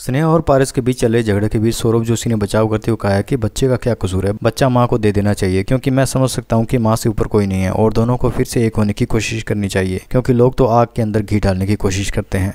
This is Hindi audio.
स्नेहा और पारस के बीच चले झगड़े के बीच सौरभ जोशी ने बचाव करते हुए कहा कि बच्चे का क्या कसूर है? बच्चा माँ को दे देना चाहिए, क्योंकि मैं समझ सकता हूँ कि माँ से ऊपर कोई नहीं है और दोनों को फिर से एक होने की कोशिश करनी चाहिए, क्योंकि लोग तो आग के अंदर घी डालने की कोशिश करते हैं।